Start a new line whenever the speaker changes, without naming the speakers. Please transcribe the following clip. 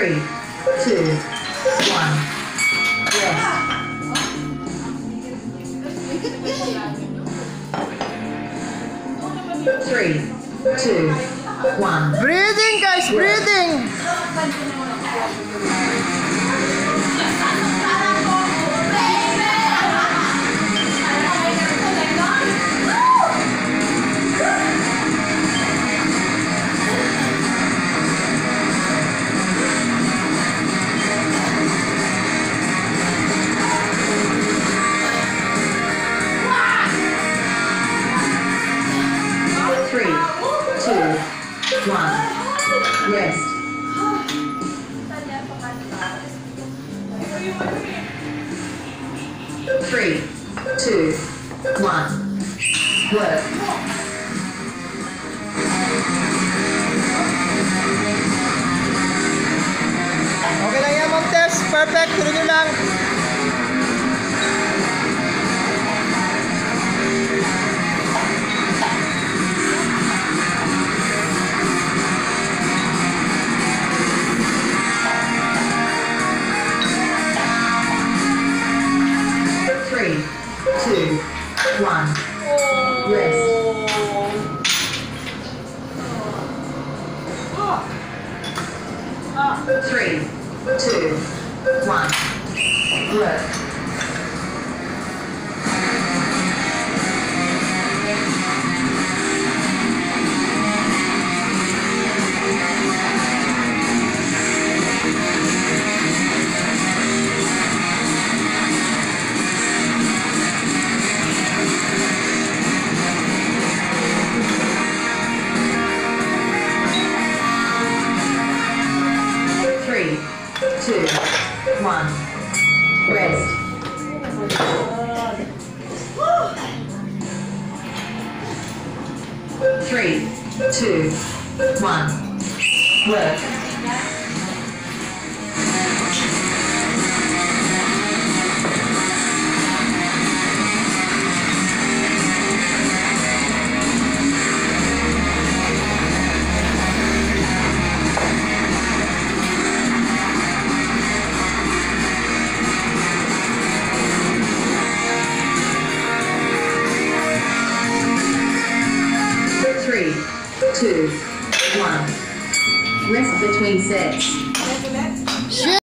three, two, one.
Yes.
Three, two, one. Breathing, guys, breathing. Three, two, one. Work.
Okay lang yan, Ma'am Tess. Perfect. Tuloy lang.
Three, two, one. Rest. Three, two, one. Work. Two, one. Rest. Three, two, one. Work. Two, one. Rest between sets.
Shit!